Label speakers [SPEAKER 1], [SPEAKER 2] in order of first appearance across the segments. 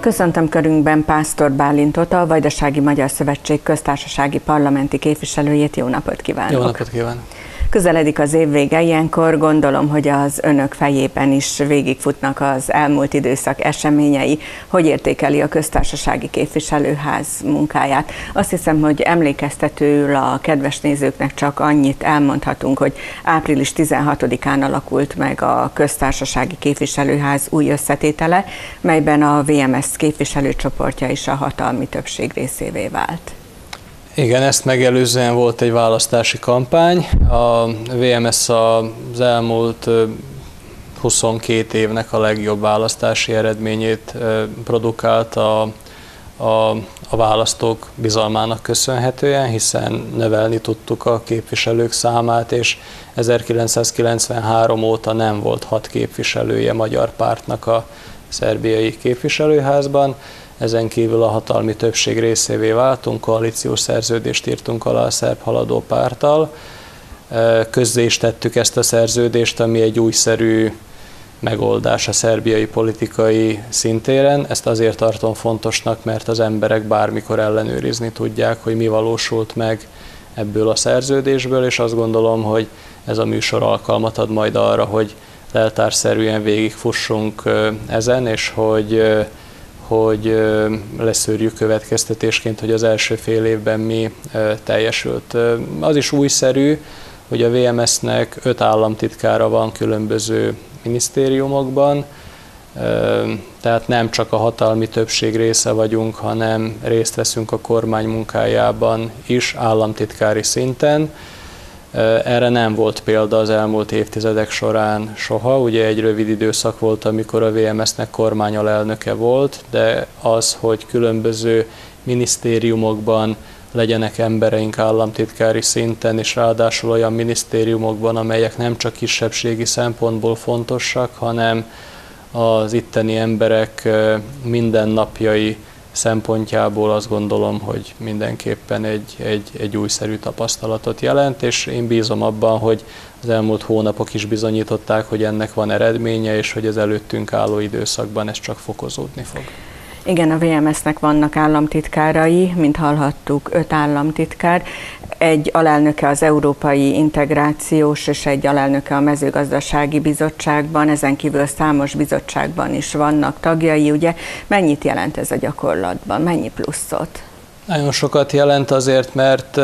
[SPEAKER 1] Köszöntöm körünkben Pásztor Bálintot, a Vajdasági Magyar Szövetség köztársasági parlamenti képviselőjét. Jó napot kívánok!
[SPEAKER 2] Jó napot kívánok!
[SPEAKER 1] Közeledik az év vége, ilyenkor gondolom, hogy az önök fejében is végigfutnak az elmúlt időszak eseményei. Hogy értékeli a köztársasági képviselőház munkáját? Azt hiszem, hogy emlékeztetőül a kedves nézőknek csak annyit elmondhatunk, hogy április 16-án alakult meg a köztársasági képviselőház új összetétele, melyben a VMS képviselőcsoportja is a hatalmi többség részévé vált.
[SPEAKER 2] Igen, ezt megelőzően volt egy választási kampány. A VMS az elmúlt 22 évnek a legjobb választási eredményét produkált a, a, a választók bizalmának köszönhetően, hiszen növelni tudtuk a képviselők számát, és 1993 óta nem volt hat képviselője magyar pártnak a szerbiai képviselőházban. Ezen kívül a hatalmi többség részévé váltunk, koalíciós szerződést írtunk alá a szerb haladó párttal. Közzé is tettük ezt a szerződést, ami egy újszerű megoldás a szerbiai politikai szintéren. Ezt azért tartom fontosnak, mert az emberek bármikor ellenőrizni tudják, hogy mi valósult meg ebből a szerződésből, és azt gondolom, hogy ez a műsor alkalmat ad majd arra, hogy leltárszerűen végigfussunk ezen, és hogy hogy leszűrjük következtetésként, hogy az első fél évben mi teljesült. Az is újszerű, hogy a VMS-nek öt államtitkára van különböző minisztériumokban, tehát nem csak a hatalmi többség része vagyunk, hanem részt veszünk a kormány munkájában is államtitkári szinten. Erre nem volt példa az elmúlt évtizedek során soha. Ugye egy rövid időszak volt, amikor a VMS-nek kormányalelnöke volt, de az, hogy különböző minisztériumokban legyenek embereink államtitkári szinten, és ráadásul olyan minisztériumokban, amelyek nem csak kisebbségi szempontból fontosak, hanem az itteni emberek mindennapjai szempontjából azt gondolom, hogy mindenképpen egy, egy, egy újszerű tapasztalatot jelent, és én bízom abban, hogy az elmúlt hónapok is bizonyították, hogy ennek van eredménye, és hogy az előttünk álló időszakban ez csak fokozódni fog.
[SPEAKER 1] Igen, a VMS-nek vannak államtitkárai, mint hallhattuk, öt államtitkár egy alelnöke az Európai Integrációs és egy alelnöke a Mezőgazdasági Bizottságban, ezen kívül számos bizottságban is vannak tagjai, ugye mennyit jelent ez a gyakorlatban, mennyi pluszot?
[SPEAKER 2] Nagyon sokat jelent azért, mert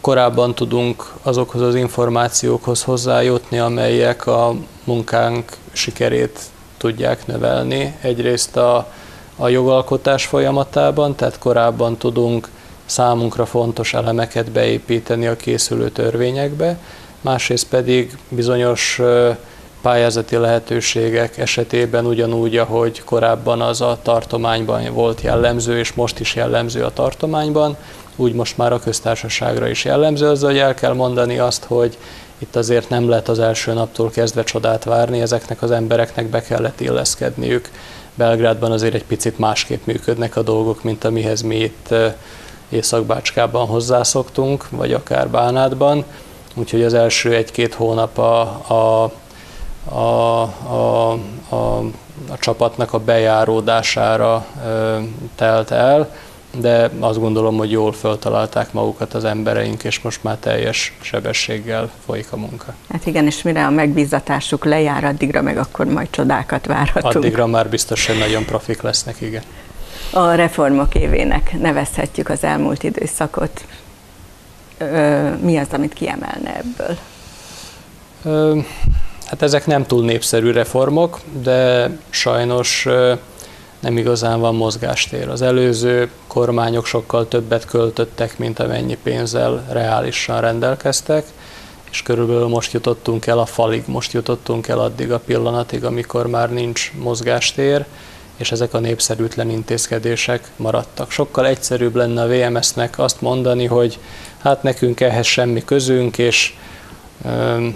[SPEAKER 2] korábban tudunk azokhoz az információkhoz hozzájutni, amelyek a munkánk sikerét tudják növelni. Egyrészt a, a jogalkotás folyamatában, tehát korábban tudunk számunkra fontos elemeket beépíteni a készülő törvényekbe, másrészt pedig bizonyos pályázati lehetőségek esetében ugyanúgy, ahogy korábban az a tartományban volt jellemző, és most is jellemző a tartományban, úgy most már a köztársaságra is jellemző, azzal, hogy el kell mondani azt, hogy itt azért nem lehet az első naptól kezdve csodát várni, ezeknek az embereknek be kellett illeszkedniük. Belgrádban azért egy picit másképp működnek a dolgok, mint amihez mi itt Északbácskában hozzászoktunk, vagy akár Bánátban. Úgyhogy az első egy-két hónap a, a, a, a, a, a csapatnak a bejáródására ö, telt el, de azt gondolom, hogy jól föltalálták magukat az embereink, és most már teljes sebességgel folyik a munka.
[SPEAKER 1] Hát igen, és mire a megbízatásuk lejár, addigra meg akkor majd csodákat várhatunk.
[SPEAKER 2] Addigra már biztos, hogy nagyon profik lesznek, igen
[SPEAKER 1] a reformok évének nevezhetjük az elmúlt időszakot. Mi az, amit kiemelne ebből?
[SPEAKER 2] Hát ezek nem túl népszerű reformok, de sajnos nem igazán van mozgástér. Az előző kormányok sokkal többet költöttek, mint amennyi pénzzel reálisan rendelkeztek, és körülbelül most jutottunk el a falig, most jutottunk el addig a pillanatig, amikor már nincs mozgástér és ezek a népszerűtlen intézkedések maradtak. Sokkal egyszerűbb lenne a VMS-nek azt mondani, hogy hát nekünk ehhez semmi közünk, és ö,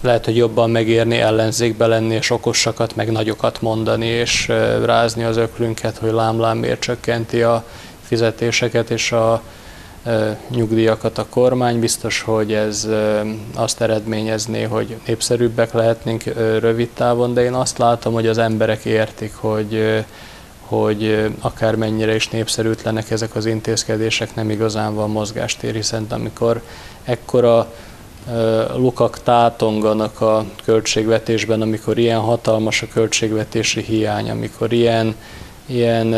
[SPEAKER 2] lehet, hogy jobban megérni ellenzékbe lenni, és okosakat, meg nagyokat mondani, és ö, rázni az öklünket, hogy lámlám miért csökkenti a fizetéseket, és a nyugdíjakat a kormány. Biztos, hogy ez azt eredményezné, hogy népszerűbbek lehetnénk rövid távon, de én azt látom, hogy az emberek értik, hogy, hogy akármennyire is népszerűtlenek ezek az intézkedések, nem igazán van mozgástér, hiszen amikor ekkora lukak tátonganak a költségvetésben, amikor ilyen hatalmas a költségvetési hiány, amikor ilyen, ilyen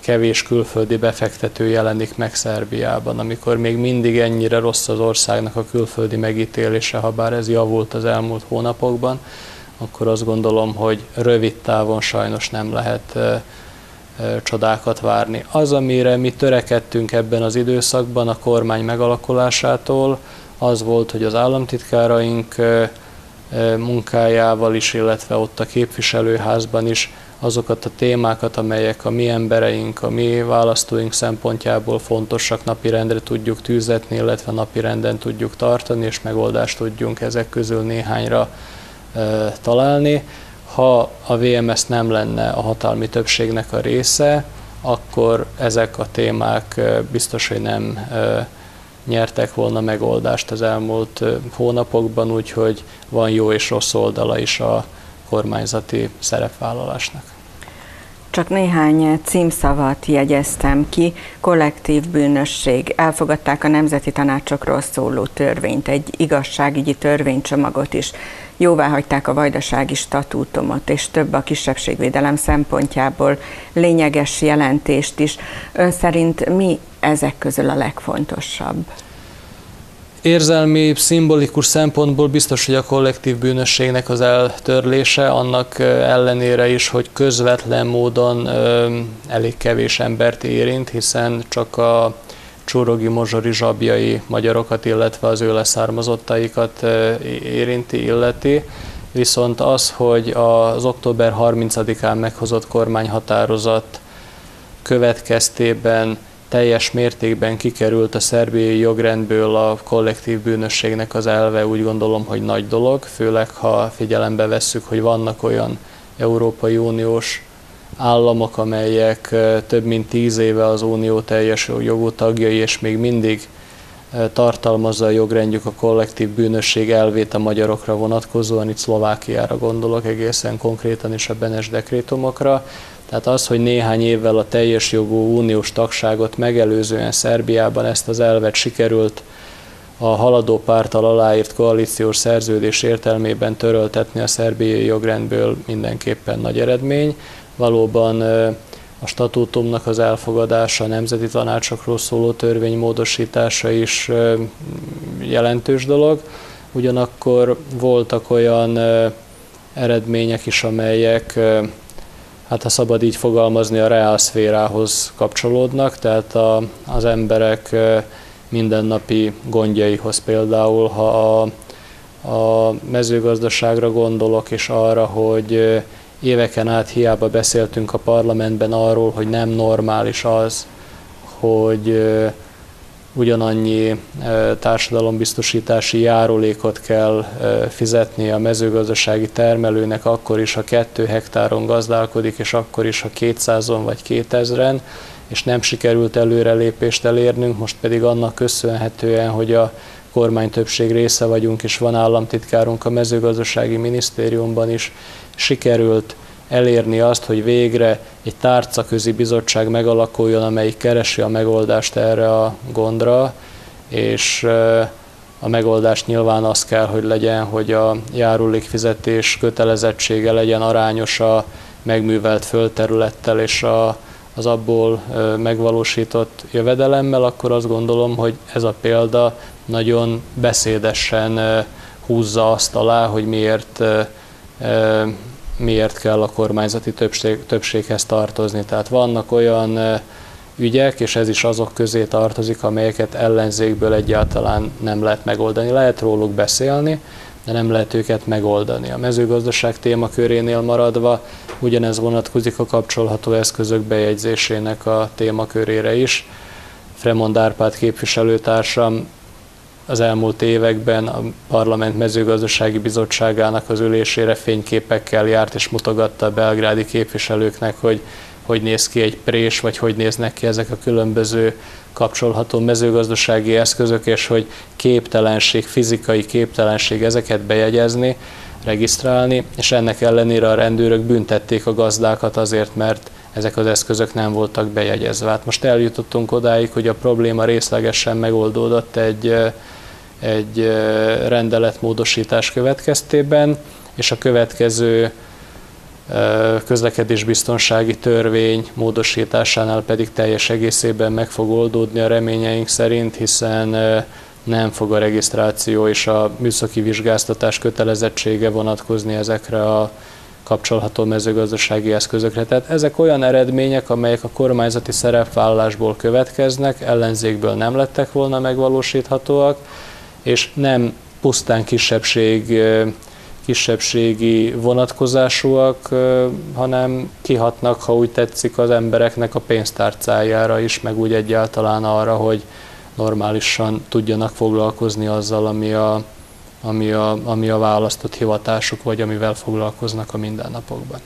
[SPEAKER 2] kevés külföldi befektető jelenik meg Szerbiában, amikor még mindig ennyire rossz az országnak a külföldi megítélése, ha bár ez javult az elmúlt hónapokban, akkor azt gondolom, hogy rövid távon sajnos nem lehet csodákat várni. Az, amire mi törekedtünk ebben az időszakban a kormány megalakulásától, az volt, hogy az államtitkáraink munkájával is, illetve ott a képviselőházban is azokat a témákat, amelyek a mi embereink, a mi választóink szempontjából fontosak napirendre tudjuk tűzetni, illetve napirenden tudjuk tartani, és megoldást tudjunk ezek közül néhányra találni. Ha a VMS nem lenne a hatalmi többségnek a része, akkor ezek a témák biztos, hogy nem nyertek volna megoldást az elmúlt hónapokban, úgyhogy van jó és rossz oldala is a kormányzati szerepvállalásnak.
[SPEAKER 1] Csak néhány címszavat jegyeztem ki. Kollektív bűnösség. Elfogadták a Nemzeti Tanácsokról szóló törvényt, egy igazságügyi törvénycsomagot is. Jóvá hagyták a vajdasági statútumot, és több a kisebbségvédelem szempontjából lényeges jelentést is. Ön szerint mi ezek közül a legfontosabb?
[SPEAKER 2] Érzelmi, szimbolikus szempontból biztos, hogy a kollektív bűnösségnek az eltörlése, annak ellenére is, hogy közvetlen módon elég kevés embert érint, hiszen csak a csúrogi, mozsori, zsabjai magyarokat, illetve az ő leszármazottaikat érinti, illeti. Viszont az, hogy az október 30-án meghozott kormányhatározat következtében teljes mértékben kikerült a szerbiai jogrendből a kollektív bűnösségnek az elve, úgy gondolom, hogy nagy dolog, főleg ha figyelembe vesszük, hogy vannak olyan Európai Uniós államok, amelyek több mint tíz éve az Unió teljes jogú tagjai, és még mindig tartalmazza a jogrendjük a kollektív bűnösség elvét a magyarokra vonatkozóan, itt Szlovákiára gondolok egészen konkrétan is a Benes dekrétumokra. Tehát az, hogy néhány évvel a teljes jogú uniós tagságot megelőzően Szerbiában ezt az elvet sikerült a haladó pártal aláírt koalíciós szerződés értelmében töröltetni a szerbiai jogrendből mindenképpen nagy eredmény. Valóban a statútumnak az elfogadása, a nemzeti tanácsokról szóló törvény módosítása is jelentős dolog. Ugyanakkor voltak olyan eredmények is, amelyek hát ha szabad így fogalmazni, a reálszférához kapcsolódnak, tehát a, az emberek mindennapi gondjaihoz. Például, ha a, a mezőgazdaságra gondolok, és arra, hogy éveken át hiába beszéltünk a parlamentben arról, hogy nem normális az, hogy ugyanannyi társadalombiztosítási járulékot kell fizetni a mezőgazdasági termelőnek akkor is, ha kettő hektáron gazdálkodik, és akkor is, ha 200-on vagy 2000-en, és nem sikerült előrelépést elérnünk, most pedig annak köszönhetően, hogy a kormány többség része vagyunk, és van államtitkárunk a mezőgazdasági minisztériumban is, sikerült elérni azt, hogy végre egy tárcaközi bizottság megalakuljon, amelyik keresi a megoldást erre a gondra, és a megoldás nyilván az kell, hogy legyen, hogy a járulékfizetés kötelezettsége legyen arányos a megművelt földterülettel és a, az abból megvalósított jövedelemmel, akkor azt gondolom, hogy ez a példa nagyon beszédesen húzza azt alá, hogy miért miért kell a kormányzati többség, többséghez tartozni. Tehát vannak olyan ügyek, és ez is azok közé tartozik, amelyeket ellenzékből egyáltalán nem lehet megoldani. Lehet róluk beszélni, de nem lehet őket megoldani. A mezőgazdaság témakörénél maradva ugyanez vonatkozik a kapcsolható eszközök bejegyzésének a témakörére is. Fremond Árpád képviselőtársam az elmúlt években a Parlament mezőgazdasági bizottságának az ülésére fényképekkel járt és mutogatta a belgrádi képviselőknek, hogy hogy néz ki egy prés, vagy hogy néznek ki ezek a különböző kapcsolható mezőgazdasági eszközök, és hogy képtelenség, fizikai képtelenség ezeket bejegyezni, regisztrálni, és ennek ellenére a rendőrök büntették a gazdákat azért, mert ezek az eszközök nem voltak bejegyezve. Hát most eljutottunk odáig, hogy a probléma részlegesen megoldódott egy, egy rendeletmódosítás következtében, és a következő közlekedésbiztonsági törvény módosításánál pedig teljes egészében meg fog oldódni a reményeink szerint, hiszen nem fog a regisztráció és a műszaki vizsgáztatás kötelezettsége vonatkozni ezekre a kapcsolható mezőgazdasági eszközökre. Tehát ezek olyan eredmények, amelyek a kormányzati szerepvállalásból következnek, ellenzékből nem lettek volna megvalósíthatóak, és nem pusztán kisebbség, kisebbségi vonatkozásúak, hanem kihatnak, ha úgy tetszik, az embereknek a pénztárcájára is, meg úgy egyáltalán arra, hogy normálisan tudjanak foglalkozni azzal, ami a, ami a, ami a választott hivatásuk, vagy amivel foglalkoznak a mindennapokban.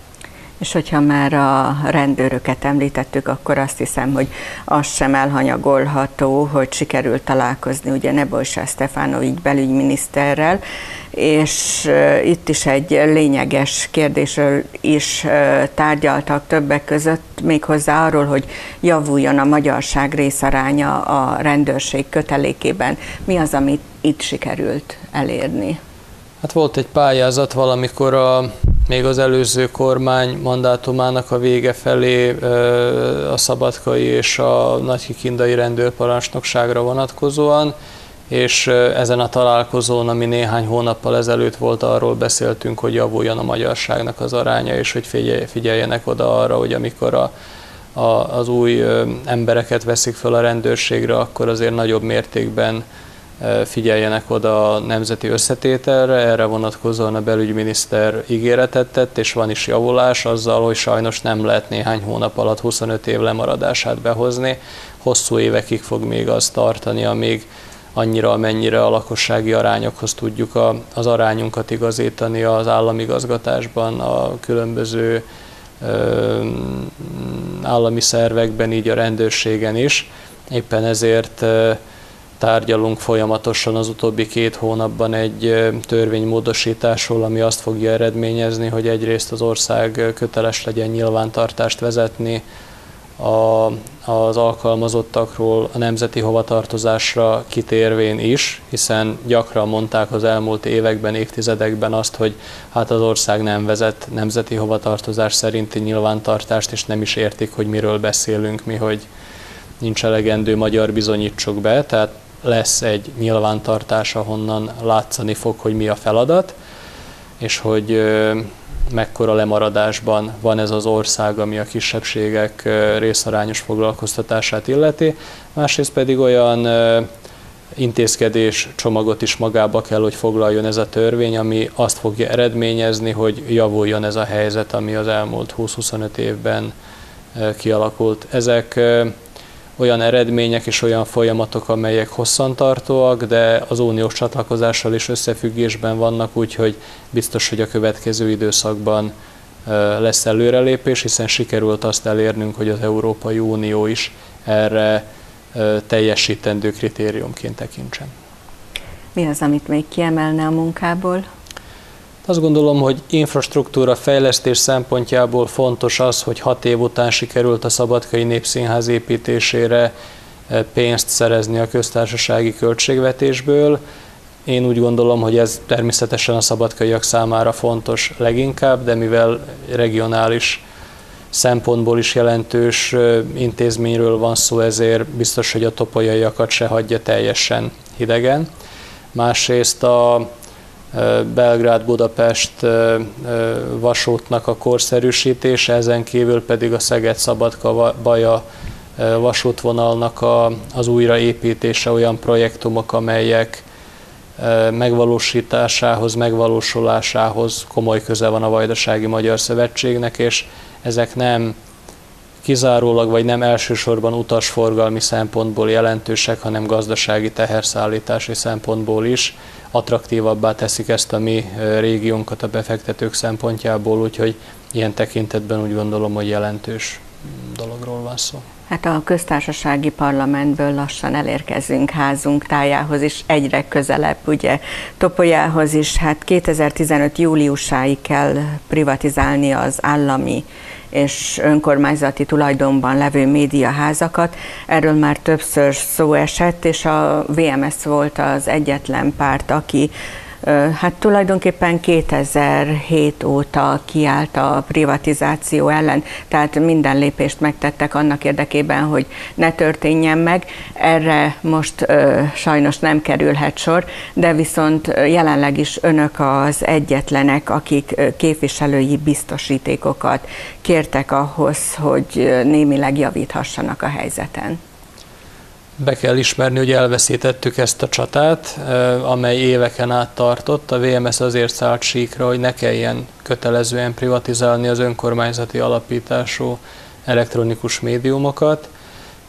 [SPEAKER 1] És hogyha már a rendőröket említettük, akkor azt hiszem, hogy az sem elhanyagolható, hogy sikerült találkozni ugye Nebojsa Stefanovics belügyminiszterrel, és itt is egy lényeges kérdésről is tárgyaltak többek között, méghozzá arról, hogy javuljon a magyarság részaránya a rendőrség kötelékében. Mi az, amit itt sikerült elérni?
[SPEAKER 2] Hát volt egy pályázat valamikor a még az előző kormány mandátumának a vége felé a szabadkai és a nagykikindai rendőrparancsnokságra vonatkozóan, és ezen a találkozón, ami néhány hónappal ezelőtt volt, arról beszéltünk, hogy javuljon a magyarságnak az aránya, és hogy figyeljenek oda arra, hogy amikor a, a, az új embereket veszik fel a rendőrségre, akkor azért nagyobb mértékben figyeljenek oda a nemzeti összetételre, erre vonatkozóan a belügyminiszter ígéretet tett, és van is javulás azzal, hogy sajnos nem lehet néhány hónap alatt 25 év lemaradását behozni, hosszú évekig fog még az tartani, amíg annyira, amennyire a lakossági arányokhoz tudjuk a, az arányunkat igazítani az államigazgatásban, a különböző ö, állami szervekben, így a rendőrségen is. Éppen ezért tárgyalunk folyamatosan az utóbbi két hónapban egy törvénymódosításról, ami azt fogja eredményezni, hogy egyrészt az ország köteles legyen nyilvántartást vezetni a, az alkalmazottakról a nemzeti hovatartozásra kitérvén is, hiszen gyakran mondták az elmúlt években, évtizedekben azt, hogy hát az ország nem vezet nemzeti hovatartozás szerinti nyilvántartást, és nem is értik, hogy miről beszélünk mi, hogy nincs elegendő magyar bizonyítsuk be, tehát lesz egy nyilvántartás, ahonnan látszani fog, hogy mi a feladat, és hogy mekkora lemaradásban van ez az ország, ami a kisebbségek részarányos foglalkoztatását illeti. Másrészt pedig olyan intézkedés csomagot is magába kell, hogy foglaljon ez a törvény, ami azt fogja eredményezni, hogy javuljon ez a helyzet, ami az elmúlt 20-25 évben kialakult. Ezek olyan eredmények és olyan folyamatok, amelyek hosszantartóak, de az uniós csatlakozással is összefüggésben vannak, úgyhogy biztos, hogy a következő időszakban lesz előrelépés, hiszen sikerült azt elérnünk, hogy az Európai Unió is erre teljesítendő kritériumként tekintsen.
[SPEAKER 1] Mi az, amit még kiemelne a munkából?
[SPEAKER 2] Azt gondolom, hogy infrastruktúra fejlesztés szempontjából fontos az, hogy hat év után sikerült a Szabadkai Népszínház építésére eh, pénzt szerezni a köztársasági költségvetésből. Én úgy gondolom, hogy ez természetesen a szabadkaiak számára fontos leginkább, de mivel regionális szempontból is jelentős eh, intézményről van szó, ezért biztos, hogy a topolyaiakat se hagyja teljesen hidegen. Másrészt a Belgrád-Budapest vasútnak a korszerűsítése, ezen kívül pedig a Szeged-Szabadka-Baja vasútvonalnak a, az újraépítése olyan projektumok, amelyek megvalósításához, megvalósulásához komoly köze van a Vajdasági Magyar Szövetségnek, és ezek nem kizárólag vagy nem elsősorban utasforgalmi szempontból jelentősek, hanem gazdasági teherszállítási szempontból is attraktívabbá teszik ezt a mi régiónkat a befektetők szempontjából, úgyhogy ilyen tekintetben úgy gondolom, hogy jelentős dologról van szó.
[SPEAKER 1] Hát a köztársasági parlamentből lassan elérkezünk házunk tájához is, egyre közelebb, ugye Topolyához is, hát 2015 júliusáig kell privatizálni az állami és önkormányzati tulajdonban levő médiaházakat. Erről már többször szó esett, és a VMS volt az egyetlen párt, aki Hát tulajdonképpen 2007 óta kiállt a privatizáció ellen, tehát minden lépést megtettek annak érdekében, hogy ne történjen meg. Erre most sajnos nem kerülhet sor, de viszont jelenleg is önök az egyetlenek, akik képviselői biztosítékokat kértek ahhoz, hogy némileg javíthassanak a helyzeten.
[SPEAKER 2] Be kell ismerni, hogy elveszítettük ezt a csatát, amely éveken át tartott. A VMS azért szállt síkra, hogy ne kelljen kötelezően privatizálni az önkormányzati alapítású elektronikus médiumokat.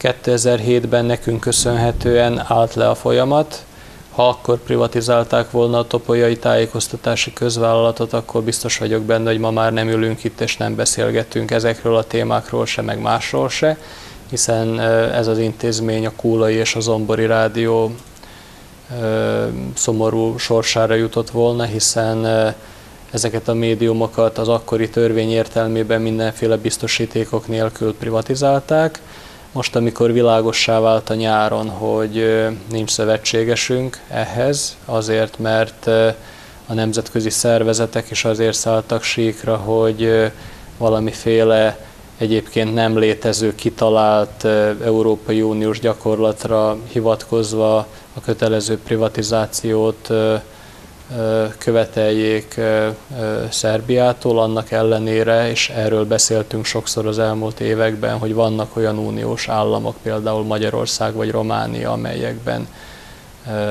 [SPEAKER 2] 2007-ben nekünk köszönhetően állt le a folyamat. Ha akkor privatizálták volna a topolyai tájékoztatási közvállalatot, akkor biztos vagyok benne, hogy ma már nem ülünk itt és nem beszélgetünk ezekről a témákról se, meg másról se hiszen ez az intézmény, a Kúlai és a Zombori Rádió szomorú sorsára jutott volna, hiszen ezeket a médiumokat az akkori törvény értelmében mindenféle biztosítékok nélkül privatizálták. Most, amikor világossá vált a nyáron, hogy nincs szövetségesünk ehhez, azért, mert a nemzetközi szervezetek is azért szálltak síkra, hogy valamiféle egyébként nem létező, kitalált Európai Uniós gyakorlatra hivatkozva a kötelező privatizációt követeljék Szerbiától, annak ellenére, és erről beszéltünk sokszor az elmúlt években, hogy vannak olyan uniós államok, például Magyarország vagy Románia, amelyekben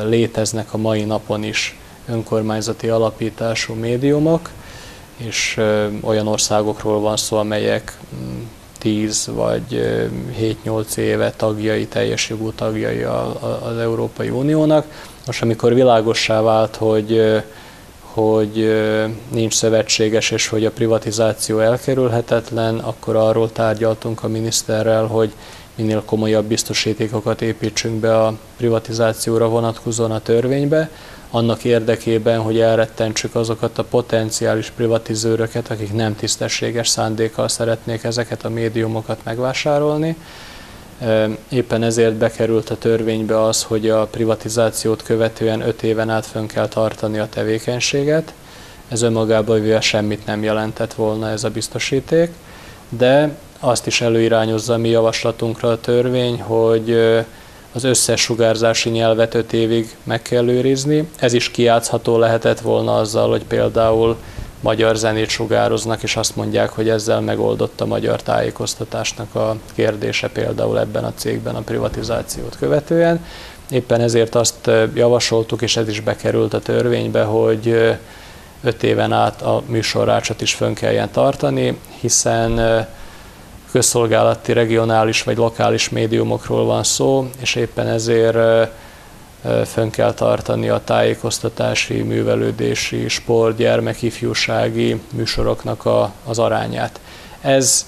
[SPEAKER 2] léteznek a mai napon is önkormányzati alapítású médiumok, és olyan országokról van szó, amelyek 10 mm, vagy 7-8 éve tagjai, teljes jogú tagjai az Európai Uniónak. Most amikor világossá vált, hogy hogy nincs szövetséges, és hogy a privatizáció elkerülhetetlen, akkor arról tárgyaltunk a miniszterrel, hogy minél komolyabb biztosítékokat építsünk be a privatizációra vonatkozóan a törvénybe, annak érdekében, hogy elrettentsük azokat a potenciális privatizőröket, akik nem tisztességes szándékkal szeretnék ezeket a médiumokat megvásárolni. Éppen ezért bekerült a törvénybe az, hogy a privatizációt követően 5 éven át fönn kell tartani a tevékenységet. Ez önmagában véve semmit nem jelentett volna ez a biztosíték, de azt is előirányozza mi javaslatunkra a törvény, hogy az összes sugárzási nyelvet 5 évig meg kell őrizni. Ez is kiátszható lehetett volna azzal, hogy például magyar zenét sugároznak, és azt mondják, hogy ezzel megoldott a magyar tájékoztatásnak a kérdése például ebben a cégben a privatizációt követően. Éppen ezért azt javasoltuk, és ez is bekerült a törvénybe, hogy öt éven át a műsorrácsot is fönn kelljen tartani, hiszen közszolgálati, regionális vagy lokális médiumokról van szó, és éppen ezért fönn kell tartani a tájékoztatási, művelődési, sport, gyermek, ifjúsági műsoroknak a, az arányát. Ez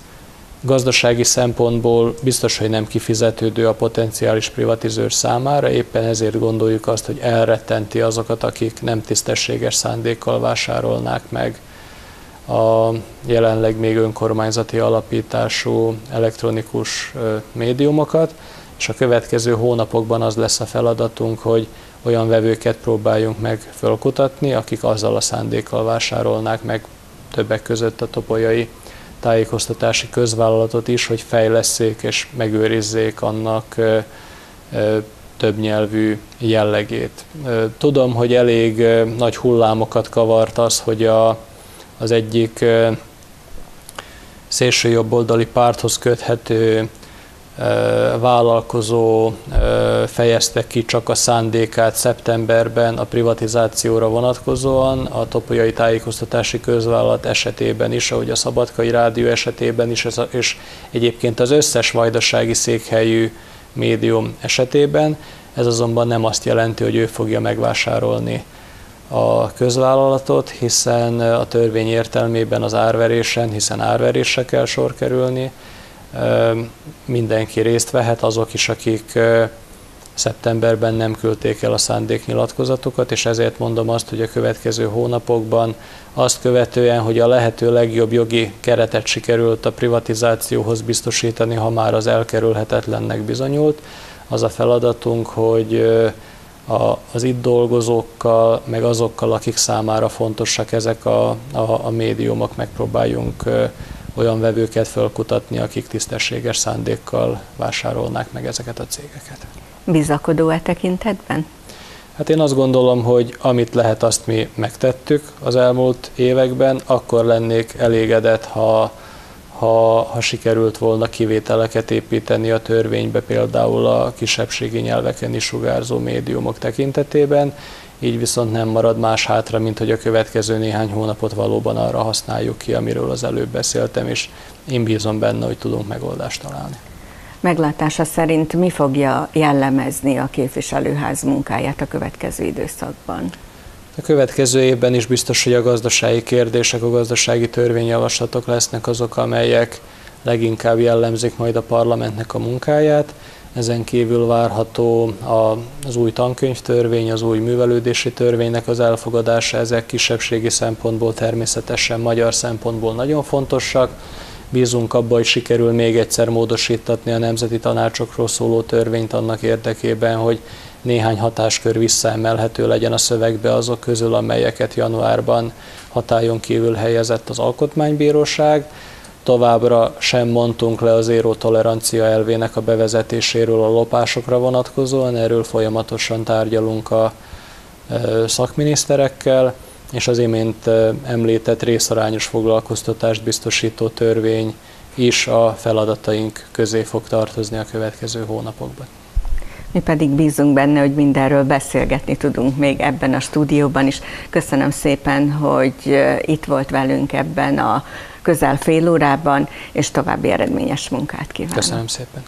[SPEAKER 2] gazdasági szempontból biztos, hogy nem kifizetődő a potenciális privatizőr számára, éppen ezért gondoljuk azt, hogy elrettenti azokat, akik nem tisztességes szándékkal vásárolnák meg a jelenleg még önkormányzati alapítású elektronikus médiumokat, és a következő hónapokban az lesz a feladatunk, hogy olyan vevőket próbáljunk meg fölkutatni, akik azzal a szándékkal vásárolnák meg többek között a topolyai tájékoztatási közvállalatot is, hogy fejleszék és megőrizzék annak többnyelvű jellegét. Tudom, hogy elég nagy hullámokat kavart az, hogy a az egyik szélső jobboldali párthoz köthető vállalkozó fejezte ki csak a szándékát szeptemberben a privatizációra vonatkozóan, a topolyai tájékoztatási közvállalat esetében is, ahogy a Szabadkai Rádió esetében is, és egyébként az összes vajdasági székhelyű médium esetében. Ez azonban nem azt jelenti, hogy ő fogja megvásárolni a közvállalatot, hiszen a törvény értelmében az árverésen, hiszen árverésre kell sor kerülni, mindenki részt vehet, azok is, akik szeptemberben nem küldték el a szándéknyilatkozatokat, és ezért mondom azt, hogy a következő hónapokban azt követően, hogy a lehető legjobb jogi keretet sikerült a privatizációhoz biztosítani, ha már az elkerülhetetlennek bizonyult, az a feladatunk, hogy a, az itt dolgozókkal, meg azokkal, akik számára fontosak ezek a, a, a médiumok, megpróbáljunk olyan vevőket felkutatni, akik tisztességes szándékkal vásárolnák meg ezeket a cégeket.
[SPEAKER 1] Bizakodó-e tekintetben?
[SPEAKER 2] Hát én azt gondolom, hogy amit lehet, azt mi megtettük az elmúlt években, akkor lennék elégedett, ha, ha, ha sikerült volna kivételeket építeni a törvénybe, például a kisebbségi nyelveken is sugárzó médiumok tekintetében, így viszont nem marad más hátra, mint hogy a következő néhány hónapot valóban arra használjuk ki, amiről az előbb beszéltem, és én bízom benne, hogy tudunk megoldást találni.
[SPEAKER 1] Meglátása szerint mi fogja jellemezni a képviselőház munkáját a következő időszakban?
[SPEAKER 2] A következő évben is biztos, hogy a gazdasági kérdések, a gazdasági törvényjavaslatok lesznek azok, amelyek leginkább jellemzik majd a parlamentnek a munkáját. Ezen kívül várható az új tankönyvtörvény, az új művelődési törvénynek az elfogadása, ezek kisebbségi szempontból természetesen magyar szempontból nagyon fontosak. Bízunk abban, hogy sikerül még egyszer módosítatni a nemzeti tanácsokról szóló törvényt annak érdekében, hogy néhány hatáskör visszaemelhető legyen a szövegbe azok közül, amelyeket januárban hatályon kívül helyezett az Alkotmánybíróság. Továbbra sem mondtunk le az éró tolerancia elvének a bevezetéséről a lopásokra vonatkozóan, erről folyamatosan tárgyalunk a szakminiszterekkel, és az imént említett részarányos foglalkoztatást biztosító törvény is a feladataink közé fog tartozni a következő hónapokban.
[SPEAKER 1] Mi pedig bízunk benne, hogy mindenről beszélgetni tudunk még ebben a stúdióban is. Köszönöm szépen, hogy itt volt velünk ebben a közel fél órában, és további eredményes munkát kívánok.
[SPEAKER 2] Köszönöm szépen.